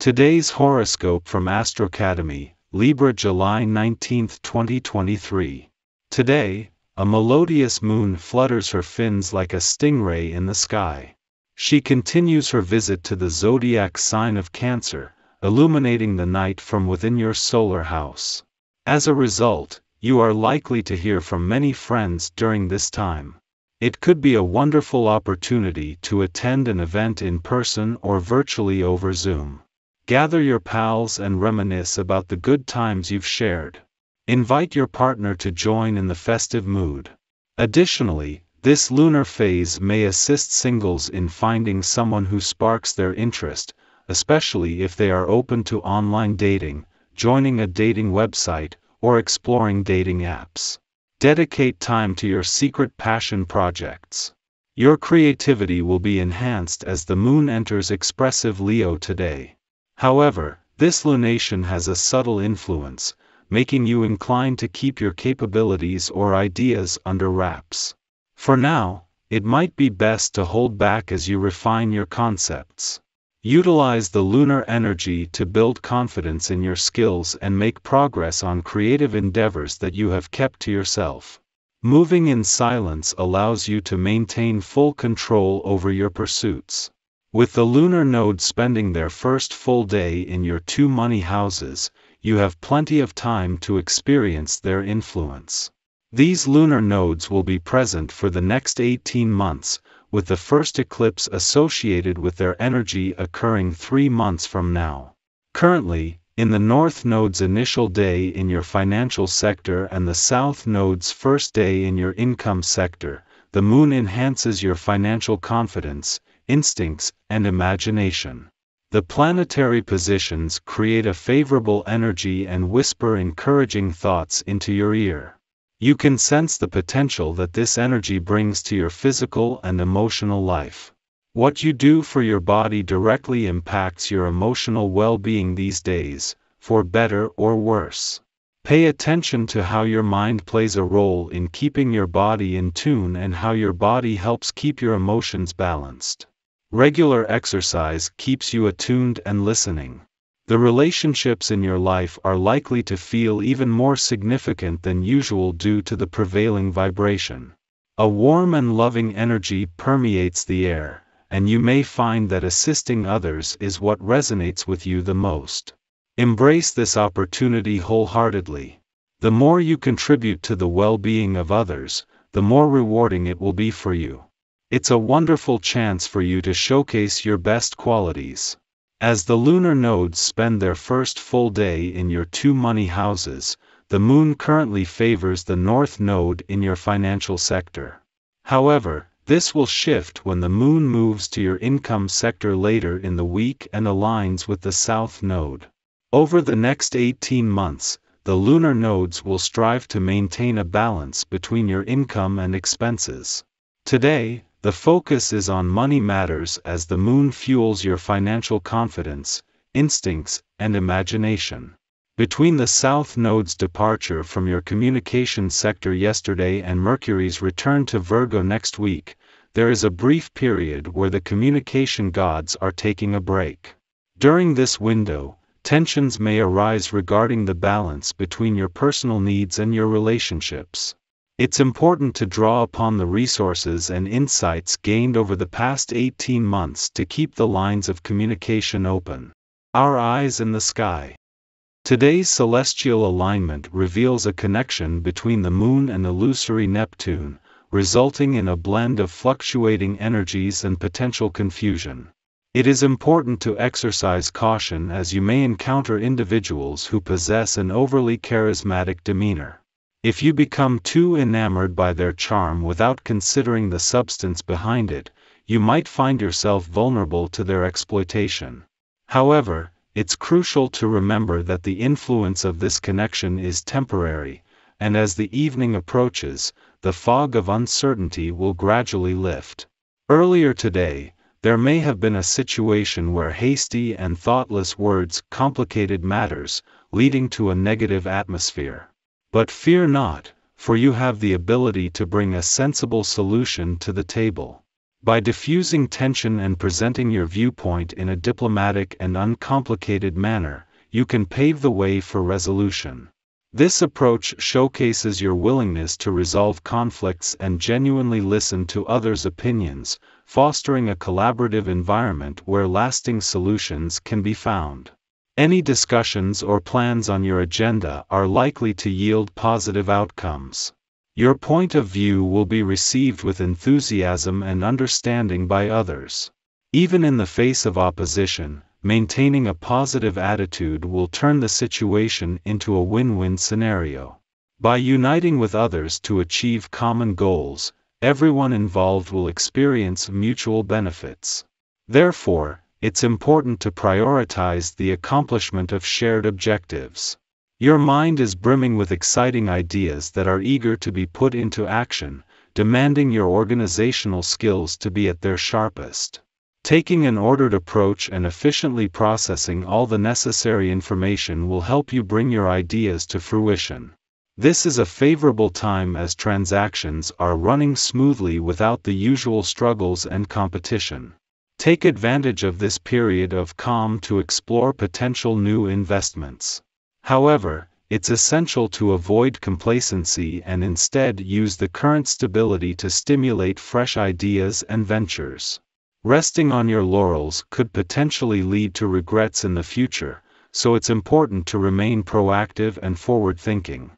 Today's horoscope from Astrocademy, Libra July 19, 2023. Today, a melodious moon flutters her fins like a stingray in the sky. She continues her visit to the zodiac sign of Cancer, illuminating the night from within your solar house. As a result, you are likely to hear from many friends during this time. It could be a wonderful opportunity to attend an event in person or virtually over Zoom. Gather your pals and reminisce about the good times you've shared. Invite your partner to join in the festive mood. Additionally, this lunar phase may assist singles in finding someone who sparks their interest, especially if they are open to online dating, joining a dating website, or exploring dating apps. Dedicate time to your secret passion projects. Your creativity will be enhanced as the moon enters expressive Leo today. However, this lunation has a subtle influence, making you inclined to keep your capabilities or ideas under wraps. For now, it might be best to hold back as you refine your concepts. Utilize the lunar energy to build confidence in your skills and make progress on creative endeavors that you have kept to yourself. Moving in silence allows you to maintain full control over your pursuits. With the lunar node spending their first full day in your two money houses, you have plenty of time to experience their influence. These lunar nodes will be present for the next 18 months, with the first eclipse associated with their energy occurring three months from now. Currently, in the North Node's initial day in your financial sector and the South Node's first day in your income sector, the moon enhances your financial confidence, instincts, and imagination. The planetary positions create a favorable energy and whisper encouraging thoughts into your ear. You can sense the potential that this energy brings to your physical and emotional life. What you do for your body directly impacts your emotional well being these days, for better or worse. Pay attention to how your mind plays a role in keeping your body in tune and how your body helps keep your emotions balanced. Regular exercise keeps you attuned and listening. The relationships in your life are likely to feel even more significant than usual due to the prevailing vibration. A warm and loving energy permeates the air, and you may find that assisting others is what resonates with you the most. Embrace this opportunity wholeheartedly. The more you contribute to the well being of others, the more rewarding it will be for you. It's a wonderful chance for you to showcase your best qualities. As the lunar nodes spend their first full day in your two money houses, the moon currently favors the north node in your financial sector. However, this will shift when the moon moves to your income sector later in the week and aligns with the south node. Over the next 18 months, the lunar nodes will strive to maintain a balance between your income and expenses. Today, the focus is on money matters as the moon fuels your financial confidence, instincts, and imagination. Between the South Node's departure from your communication sector yesterday and Mercury's return to Virgo next week, there is a brief period where the communication gods are taking a break. During this window, tensions may arise regarding the balance between your personal needs and your relationships. It's important to draw upon the resources and insights gained over the past 18 months to keep the lines of communication open. Our eyes in the sky. Today's celestial alignment reveals a connection between the Moon and illusory Neptune, resulting in a blend of fluctuating energies and potential confusion. It is important to exercise caution as you may encounter individuals who possess an overly charismatic demeanor. If you become too enamored by their charm without considering the substance behind it, you might find yourself vulnerable to their exploitation. However, it's crucial to remember that the influence of this connection is temporary, and as the evening approaches, the fog of uncertainty will gradually lift. Earlier today, there may have been a situation where hasty and thoughtless words complicated matters, leading to a negative atmosphere. But fear not, for you have the ability to bring a sensible solution to the table. By diffusing tension and presenting your viewpoint in a diplomatic and uncomplicated manner, you can pave the way for resolution. This approach showcases your willingness to resolve conflicts and genuinely listen to others' opinions, fostering a collaborative environment where lasting solutions can be found. Any discussions or plans on your agenda are likely to yield positive outcomes. Your point of view will be received with enthusiasm and understanding by others. Even in the face of opposition, maintaining a positive attitude will turn the situation into a win-win scenario. By uniting with others to achieve common goals, everyone involved will experience mutual benefits. Therefore, it's important to prioritize the accomplishment of shared objectives. Your mind is brimming with exciting ideas that are eager to be put into action, demanding your organizational skills to be at their sharpest. Taking an ordered approach and efficiently processing all the necessary information will help you bring your ideas to fruition. This is a favorable time as transactions are running smoothly without the usual struggles and competition. Take advantage of this period of calm to explore potential new investments. However, it's essential to avoid complacency and instead use the current stability to stimulate fresh ideas and ventures. Resting on your laurels could potentially lead to regrets in the future, so it's important to remain proactive and forward thinking.